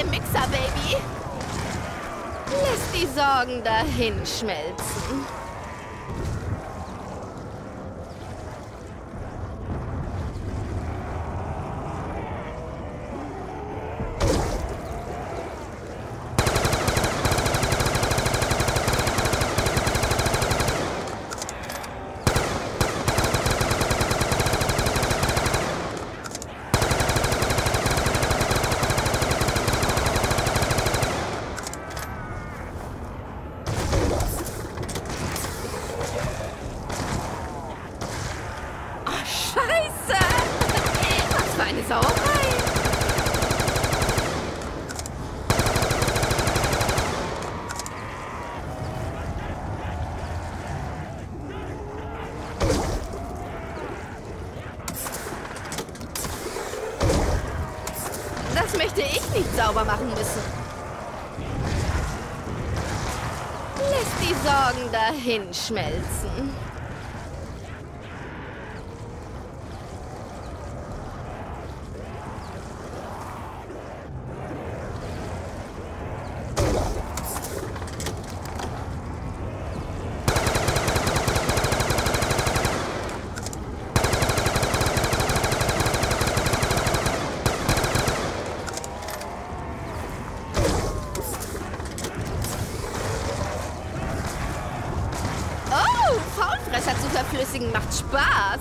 Im Mixer, Baby. Lässt die Sorgen dahin schmelzen. möchte ich nicht sauber machen müssen. Lässt die Sorgen dahin schmelzen. verflüssigen macht Spaß.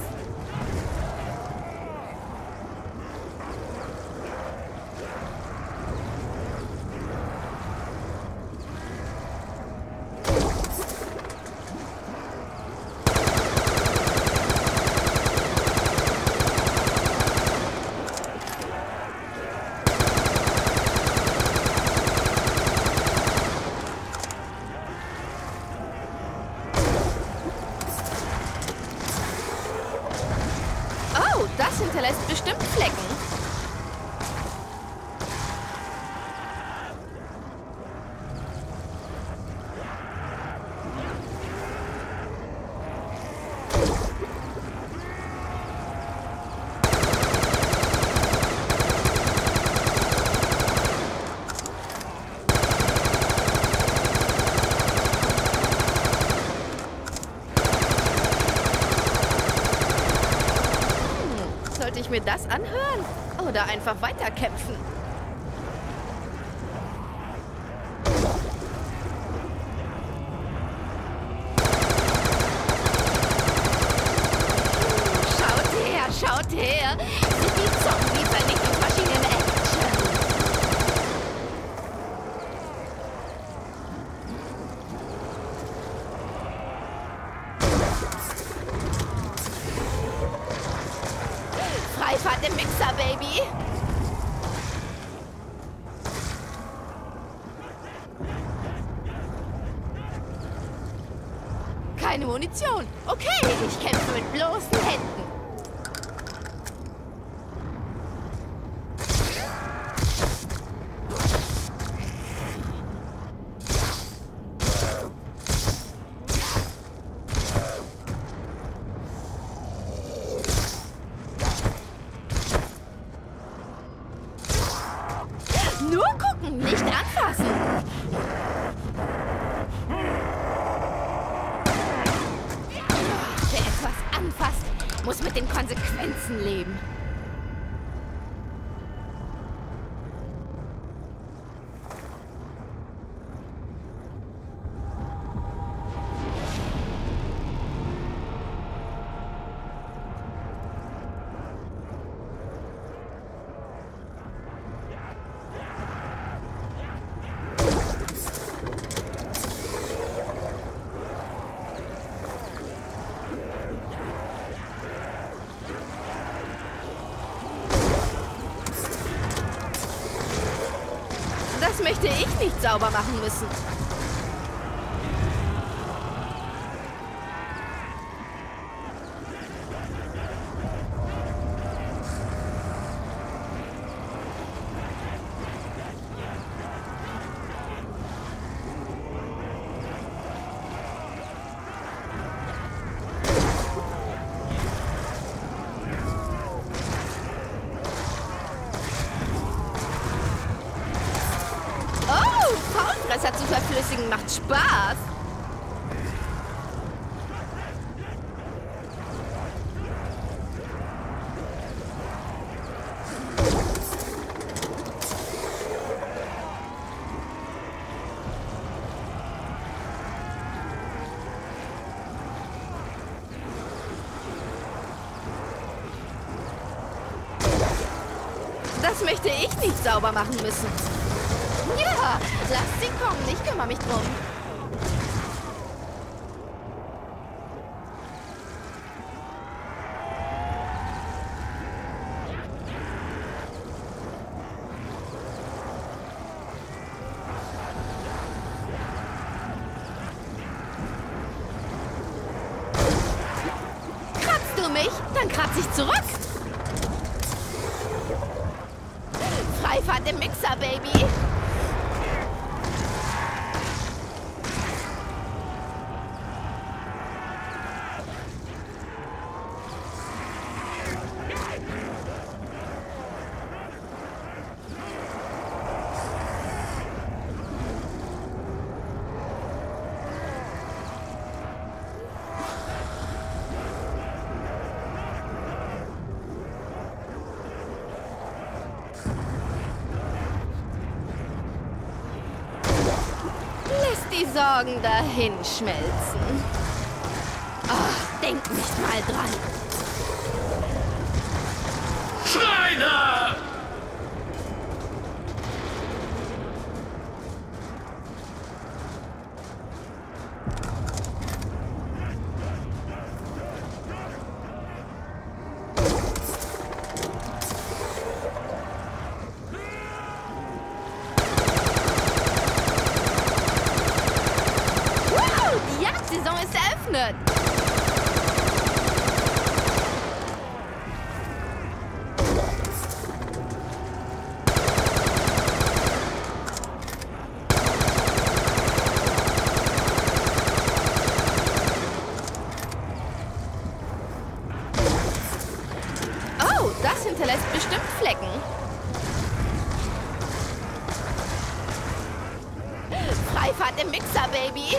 hinterlässt bestimmt Flecken. Ich mir das anhören? Oder einfach weiterkämpfen? Schaut her, schaut her! Sind die Zombie-Vernichtungsmaschinen Action! Freifahrt im Mixer, Baby. Keine Munition. Okay, ich kämpfe mit bloßen Händen. Das möchte ich nicht sauber machen müssen. Fleischfresser zu verflüssigen macht Spaß. Das möchte ich nicht sauber machen müssen. Ja, lasst sie kommen, ich kümmere mich drum. Kratzt du mich? Dann kratze ich zurück. Freifahrt im Mixer, Baby. Lässt die Sorgen dahin schmelzen. Ach, denk nicht mal dran. Schreiner! Wow, die Jagdsaison ist eröffnet. Oh, das hinterlässt bestimmt Flecken. Freifahrt im Mixer, Baby.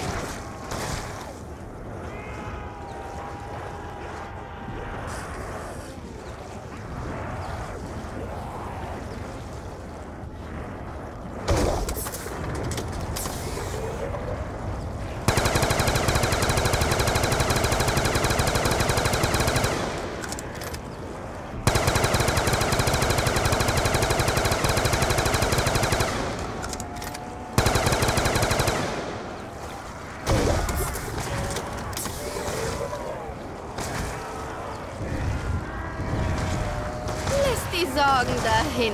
Lässt die Sorgen dahin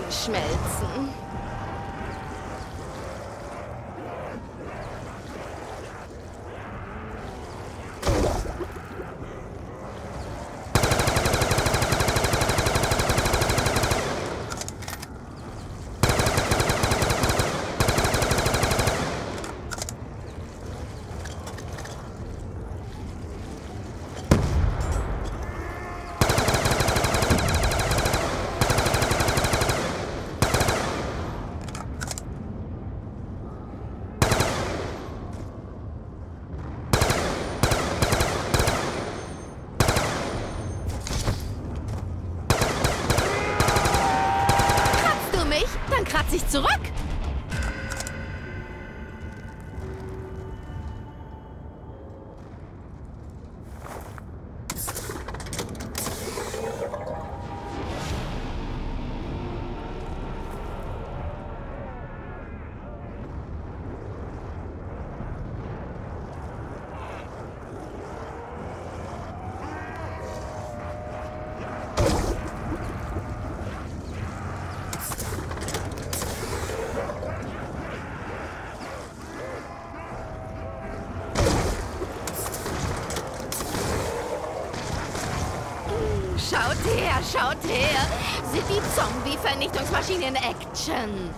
her, schaut her. Sind die Zombie-Vernichtungsmaschinen Action?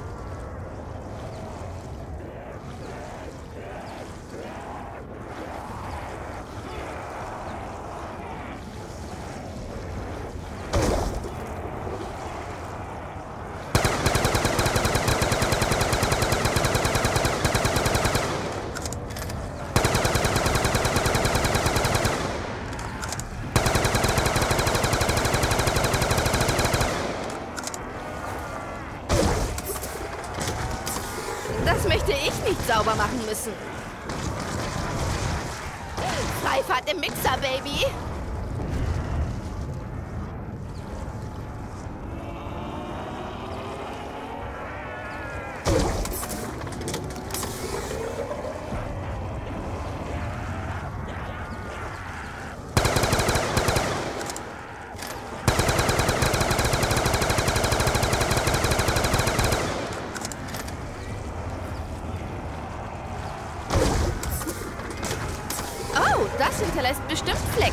Das möchte ich nicht sauber machen müssen. Freifahrt im Mixer, Baby. Oh, das hinterlässt bestimmt Flecken.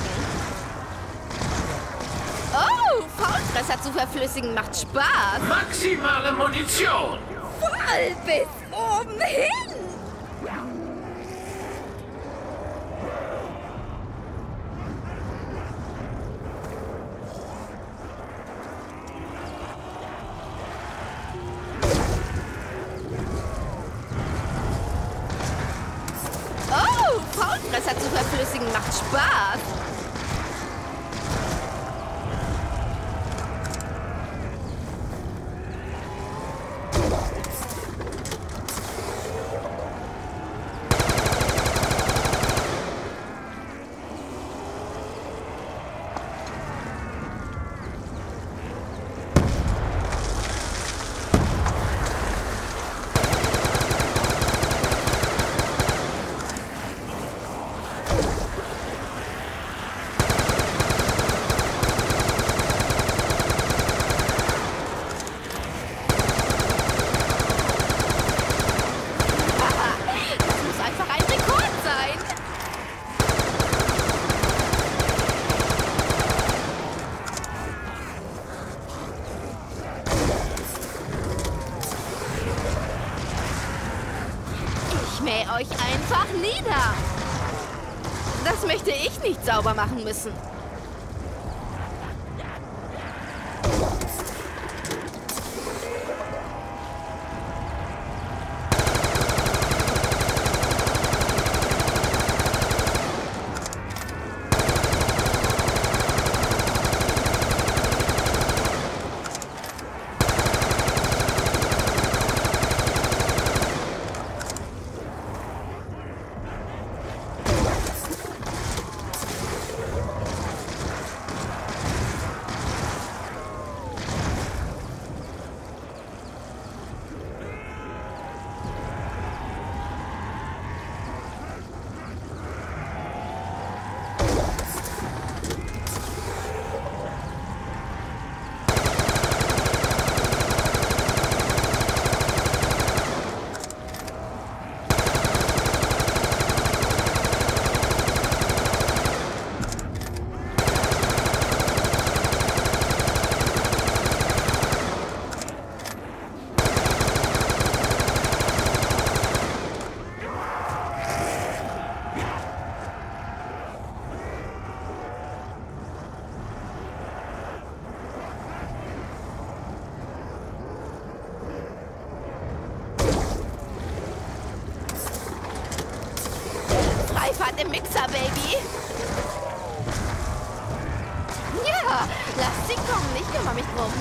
Oh, Faulfresser zu verflüssigen macht Spaß. Maximale Munition. Voll bis oben hin. Oh, Faulfresser zu verflüssigen macht Spaß. Euch einfach nieder. Das möchte ich nicht sauber machen müssen. Freifahrt im Mixer, Baby. Ja, lasst sie kommen, ich kümmere mich drum.